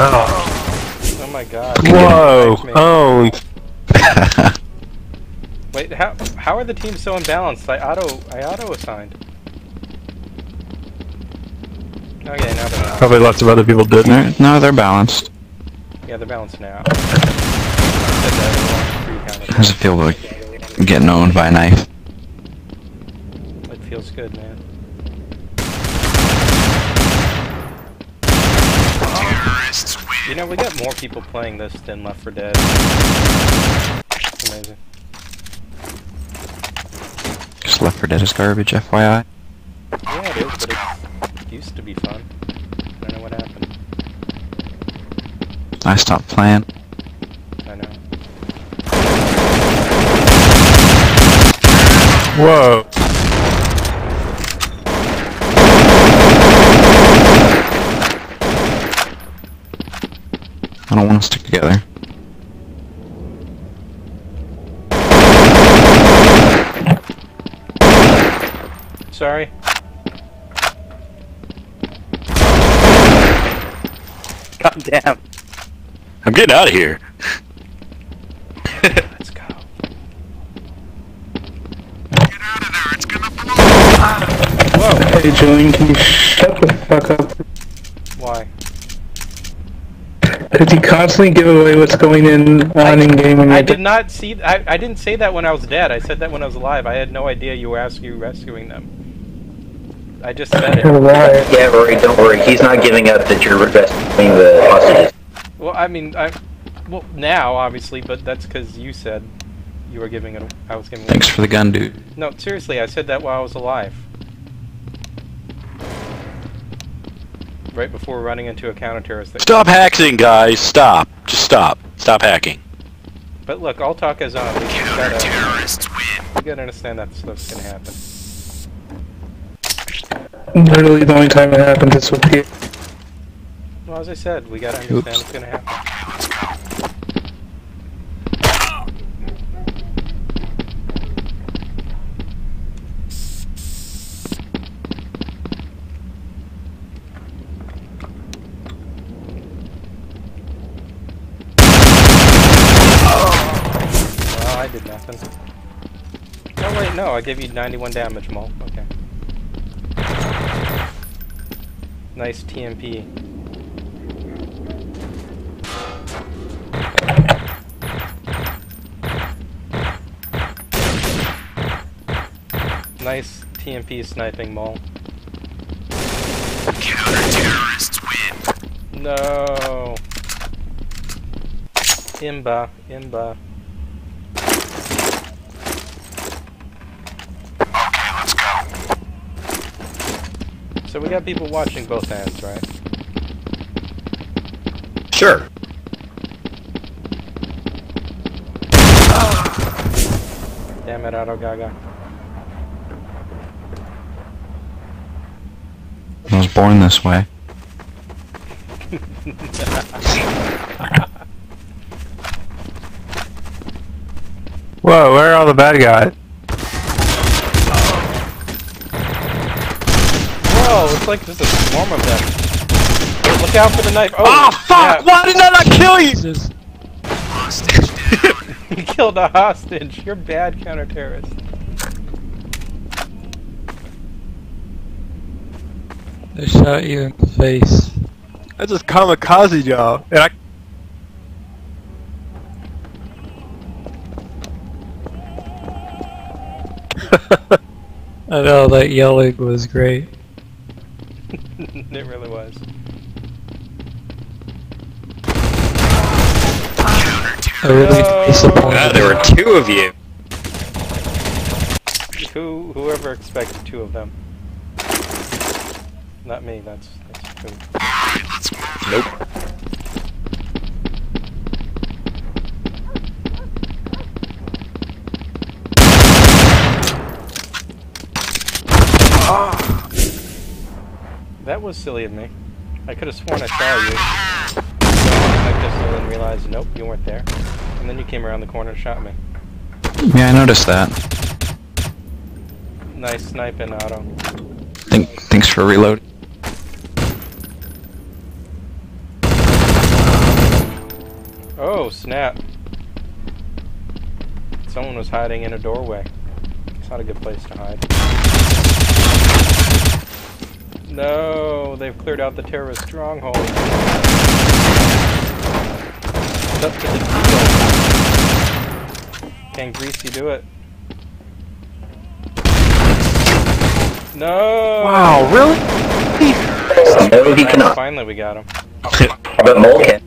Oh, Oh my god. whoa, owned. Wait, how how are the teams so imbalanced? I auto I auto assigned. Okay, now they're not. Probably lots of other people didn't. They're, no, they're balanced. Yeah, they're balanced now. I said that everyone free counted. How does it feel like getting owned by a knife? It feels good, man. You know, we got more people playing this than Left 4 Dead. It's amazing. Just Left 4 Dead is garbage, FYI. Yeah, it is, but it used to be fun. I don't know what happened. I stopped playing. I know. Whoa. Don't want to stick together. Sorry. God damn. I'm getting out of here. Let's go. Ah. Whoa! Hey Julian, can you shut the fuck up? Why? Because you constantly give away what's going in on in game when I you're did not see. I, I didn't say that when I was dead. I said that when I was alive. I had no idea you were asking rescuing them. I just said You're a it. liar. Yeah, Rory, don't worry. He's not giving up that you're rescuing the hostages. Well, I mean, I. Well, now obviously, but that's because you said you were giving it. I was giving. it. Thanks for the gun, dude. No, seriously, I said that while I was alive. Right before running into a counter-terrorist. That Stop hacking, guys. Stop. Just stop. Stop hacking. But look, all talk is on. We just gotta, we gotta understand that stuff's gonna happen. Literally the only time it happens is with you. Well, as I said, we gotta understand what's gonna happen. Well, I did nothing. Oh wait, no, I gave you 91 damage, Mole. Okay. Nice TMP. Nice TMP sniping, Mole. No. Imba, Imba. So we got people watching both ends, right? Sure. Damn it, Auto Gaga. I was born this way. Whoa, where are all the bad guys? Whoa, it's like there's a swarm of them. Look out for the knife. Oh, Ah, fuck! yeah. Why did not I not kill you? you killed a hostage. You're bad counter-terrorist. They shot you in the face. I just kamikaze y'all. And I I know that yelling was great. it really was. I really No. disappointed. Ah, there were two of you. Who, whoever expected two of them? Not me. That's that's who. Nope. That was silly of me. I could have sworn I saw you. I just didn't realize. Nope, you weren't there. And then you came around the corner and shot me. Yeah, I noticed that. Nice sniping, Otto. Think, thanks for reload. Oh, snap. Someone was hiding in a doorway. It's not a good place to hide. No, they've cleared out the terrorist stronghold. It's up to the people. Can Greasy do it? No! Wow, really? No, he cannot. Finally, we got him. But Mole can.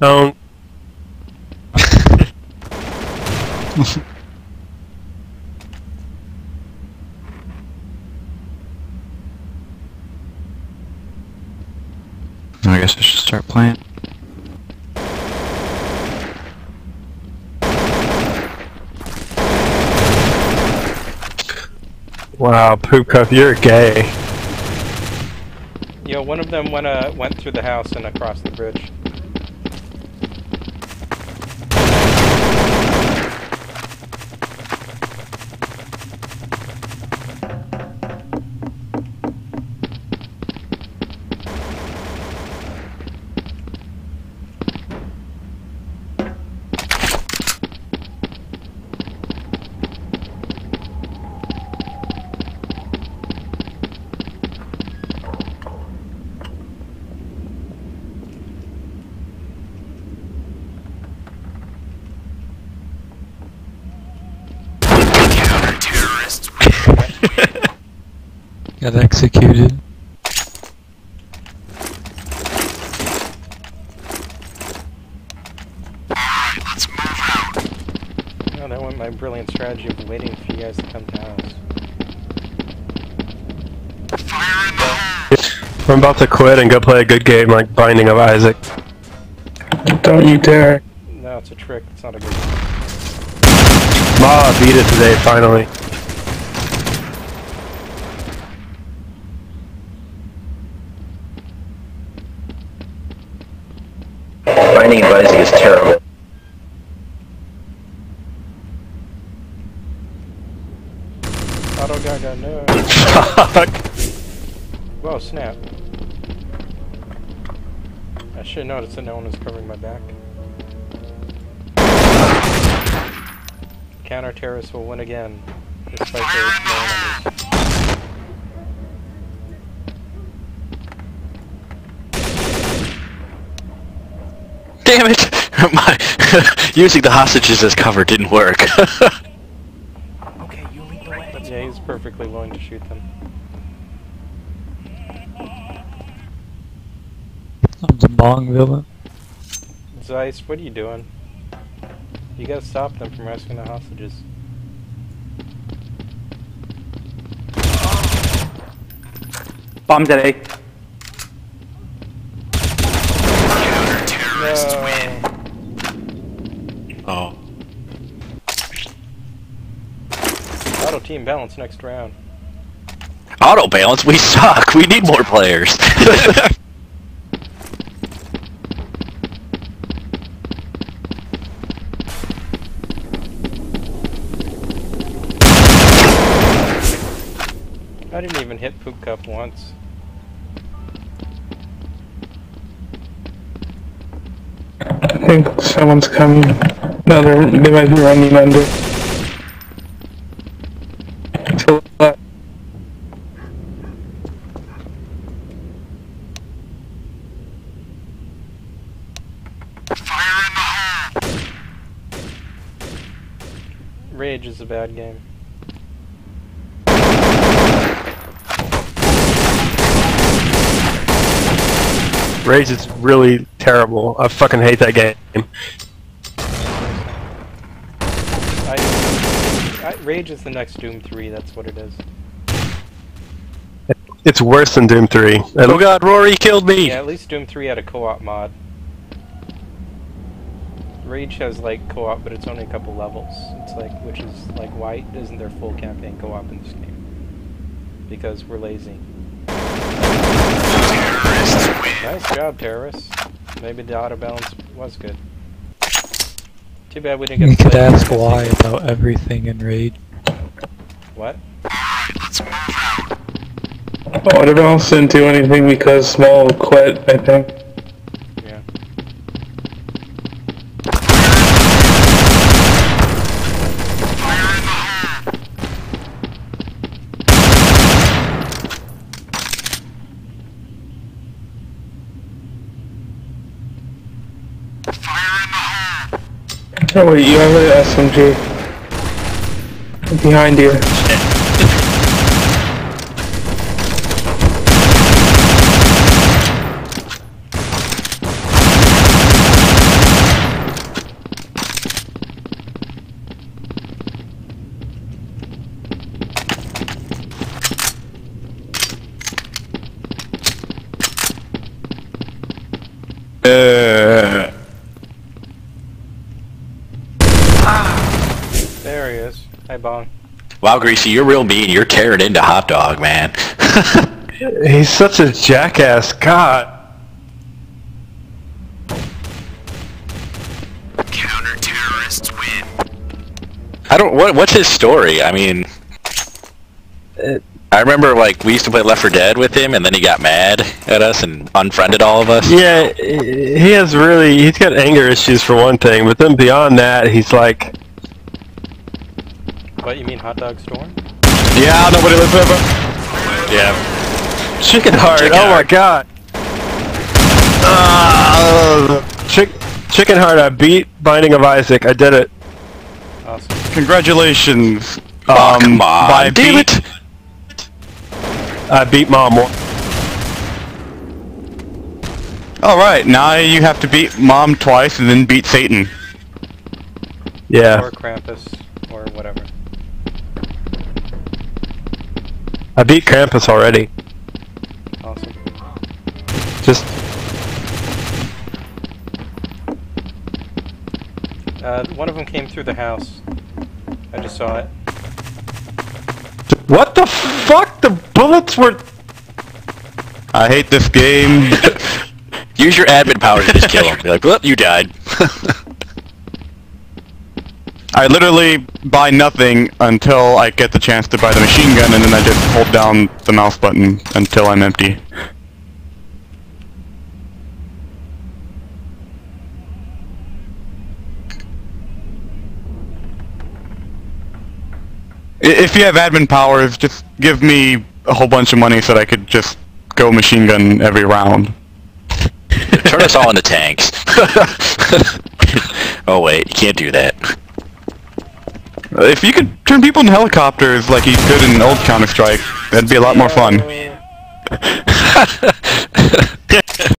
Don't. I guess I should start playing. Wow, Poop Cup, you're gay. Yo, one of them went uh went through the house and across the bridge. Got executed. Oh, that went my brilliant strategy of waiting for you guys to come to house. I'm about to quit and go play a good game like Binding of Isaac. Don't you dare. No, it's a trick. It's not a good. Ma beat it today, finally. Binding of Isaac is terrible. Auto Gaga, no. Fuck. Whoa, snap. I should notice that no one was covering my back. Counter terrorists will win again, despite their small numbers. Damn it! My using the hostages as cover didn't work. Okay, you lead the Yeah, he's perfectly willing to shoot them. I'm the bong villain. Zeiss, what are you doing? You gotta stop them from rescuing the hostages. Bombs at A. No. oh. Auto team balance next round. Auto balance, we suck. We need more players. I didn't even hit Poop Cup once. I think someone's coming. No, they're, they might be running under. To the left. Rage is a bad game. Rage is really terrible. I fucking hate that game. I, I, Rage is the next Doom 3, that's what it is. it's worse than Doom 3. Oh god, Rory killed me! Yeah, at least Doom 3 had a co-op mod. Rage has like co-op, but it's only a couple levels. It's like, which is like, why isn't there full campaign co-op in this game? Because we're lazy. Nice job, terrorists. Maybe the auto balance was good. Too bad we didn't get. You could ask why season. about everything in Raid. What? Auto balance didn't do anything because Small quit, I think. Yeah. Oh wait, you have an SMG. Behind you. Uh, There he is. Hey, Bong. Wow, Greasy, you're real mean. You're tearing into hot dog, man. He's such a jackass. God. Counter-terrorists win. I don't. What? What's his story? I mean, uh, I remember like we used to play Left 4 Dead with him, and then he got mad at us and unfriended all of us. Yeah, he he has really. He's got anger issues for one thing, but then beyond that, he's like. What, you mean Hot Dog Storm? yeah, nobody lives ever. Yeah. Chicken heart. Chicken oh my god. Uh, chick, chicken heart. I beat Binding of Isaac. I did it. Awesome. Congratulations. Oh, um, by Damn beat- it. I beat Mom. One. Alright, now you have to beat Mom twice and then beat Satan. Yeah. Or Krampus, or whatever. I beat Krampus already. Awesome. Just Uh, one of them came through the house. I just saw it. what the fuck? The bullets were. I hate this game. Use your admin power to just kill him. Be like, well, you died. I literally buy nothing until I get the chance to buy the machine gun and then I just hold down the mouse button until I'm empty. If you have admin powers, just give me a whole bunch of money so that I could just go machine gun every round. Turn us all into tanks. oh wait, you can't do that. If you could turn people into helicopters like you could in old Counter-Strike, that'd be a lot more fun.